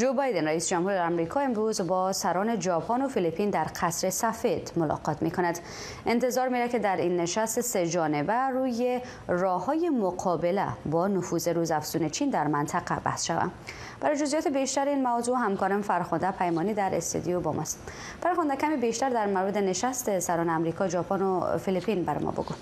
جو بایدن رئیس جمهور آمریکا امروز با سران ژاپن و فیلیپین در قصر سفید ملاقات می کند. انتظار میره که در این نشست سه جانبه روی راه های مقابله با نفوذ روزافزون چین در منطقه بحث شود. برای جزئیات بیشتر این موضوع همکارم فرخنده پیمانی در استودیو با ماست. فرخنده کمی بیشتر در مورد نشست سران آمریکا، ژاپن و فیلیپین برای ما بگو.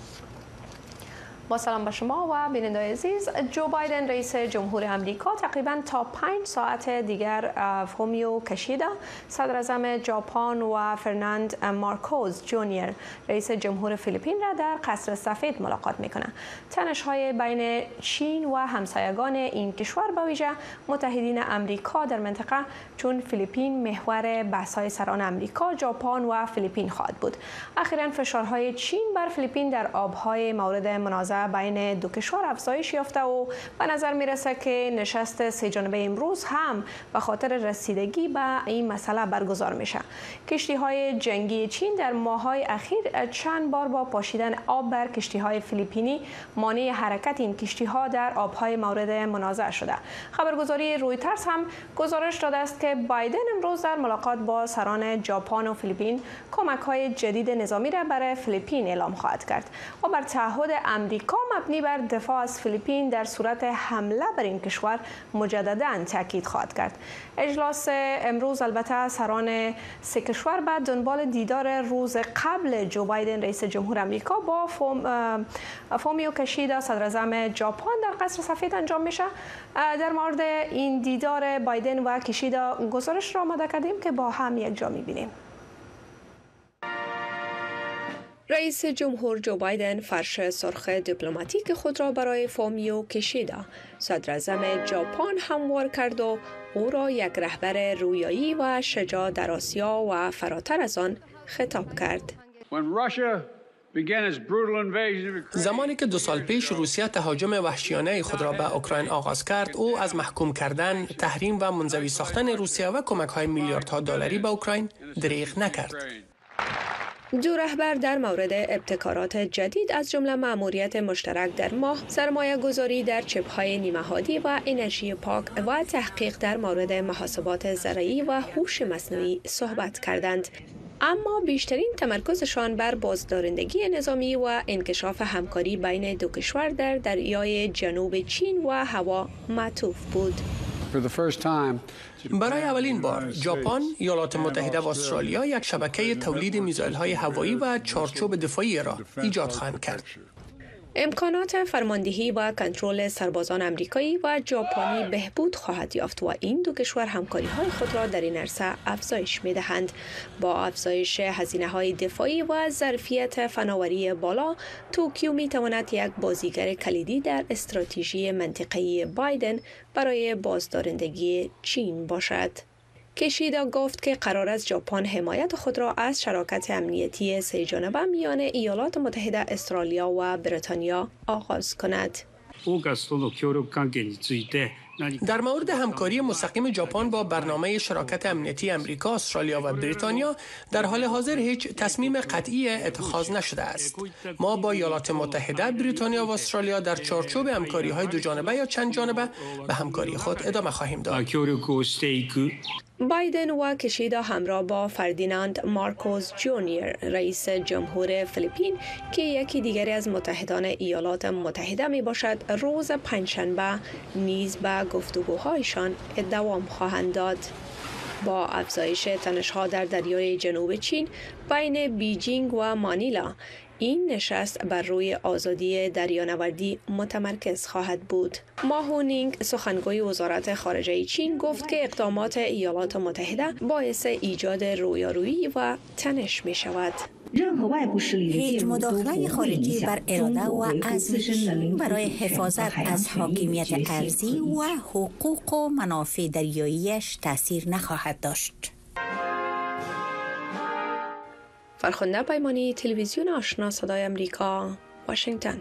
با سلام به شما و بیننده عزیز جو بایدن رئیس جمهور امریکا تقریبا تا پنج ساعت دیگر فومیو کشیدا صدر اعظم ژاپن و فردیناند مارکوز جونیور رئیس جمهور فیلیپین را در قصر سفید ملاقات می‌کنه. تنش های بین چین و همسایگان این کشور به ویژه متحدین امریکا در منطقه چون فیلیپین محور بحث های سران امریکا ژاپن و فیلیپین خواهد بود. اخیرا فشارهای چین بر فیلیپین در آبهای مورد منازعه بین دو کشور افزایش یافته و به نظر می‌رسه که نشست سه جانبه امروز هم به خاطر رسیدگی به این مسئله برگزار میشه. کشتی های جنگی چین در ماه های اخیر چند بار با پاشیدن آب بر کشتی های فیلیپینی مانع حرکت این کشتی ها در آبهای مورد منازعه شده. خبرگزاری رویترز هم گزارش داده است که بایدن امروز در ملاقات با سران ژاپن و فیلیپین کمک های جدید نظامی را برای فیلیپین اعلام خواهد کرد. و بر تعهد امریکا مبنی بر دفاع از فیلیپین در صورت حمله بر این کشور مجددا تاکید خواهد کرد. اجلاس امروز البته سران سه کشور بعد دنبال دیدار روز قبل جو بایدن رئیس جمهور امریکا با فوم، فومیو کشیدا صدر ژاپن در قصر سفید انجام میشه. در مورد این دیدار بایدن و کشیدا گزارش را آماده کردیم که با هم یک جا می‌بینیم. رئیس جمهور جو بایدن فرش سرخ دیپلماتیک خود را برای فامیو کشیده. صدر اعظم ژاپن هموار کرد و او را یک رهبر رویایی و شجاع در آسیا و فراتر از آن خطاب کرد. زمانی که دو سال پیش روسیه تهاجم وحشیانه خود را به اوکراین آغاز کرد او از محکوم کردن تحریم و منزوی ساختن روسیه و کمک های میلیاردها دلاری به اوکراین دریغ نکرد. دو رهبر در مورد ابتکارات جدید از جمله مأموریت مشترک در ماه، سرمایه گذاری در چپهای نیمهادی و انرژی پاک و تحقیق در مورد محاسبات زرعی و هوش مصنوعی صحبت کردند. اما بیشترین تمرکزشان بر بازدارندگی نظامی و انکشاف همکاری بین دو کشور در دریای جنوب چین و هوا معطوف بود. برای اولین بار ژاپن، ایالات متحده و استرالیا یک شبکه تولید میزایل های هوایی و چارچوب دفاعی را ایجاد خواهند کرد. امکانات فرماندهی و کنترل سربازان امریکایی و ژاپنی بهبود خواهد یافت و این دو کشور همکاری های خود را در این عرصه افزایش می دهند با افزایش هزینه های دفاعی و ظرفیت فناوری بالا توکیو می تواند یک بازیگر کلیدی در استراتژی منطقه‌ای بایدن برای بازدارندگی چین باشد. کشیدا گفت که قرار است ژاپن حمایت خود را از شراکت امنیتی سه جانبه میان ایالات متحده استرالیا و بریتانیا آغاز کند. در مورد همکاری مستقیم ژاپن با برنامه شراکت امنیتی امریکا، استرالیا و بریتانیا در حال حاضر هیچ تصمیم قطعی اتخاذ نشده است. ما با ایالات متحده، بریتانیا و استرالیا در چارچوب همکاری های دو جانبه یا چند جانبه به همکاری خود ادامه خواهیم داد. بایدن و کشیدا همراه با فردیناند مارکوز جونیور رئیس جمهور فیلیپین که یکی دیگری از متحدان ایالات متحده می باشد روز پنجشنبه نیز به گفتگوهایشان دوام خواهند داد. با افزایش تنشها در دریای جنوب چین بین بیجینگ و مانیلا این نشست بر روی آزادی دریانوردی متمرکز خواهد بود. ماهونینگ سخنگوی وزارت خارجه چین گفت که اقدامات ایالات متحده باعث ایجاد رویارویی و تنش می شود. هیچ مداخله خارجی بر اراده و عزم برای حفاظت از حاکمیت ارزی و حقوق و منافع دریاییش تاثیر نخواهد داشت. فرخنده پیمانی تلویزیون آشنا صدای امریکا واشنگتن.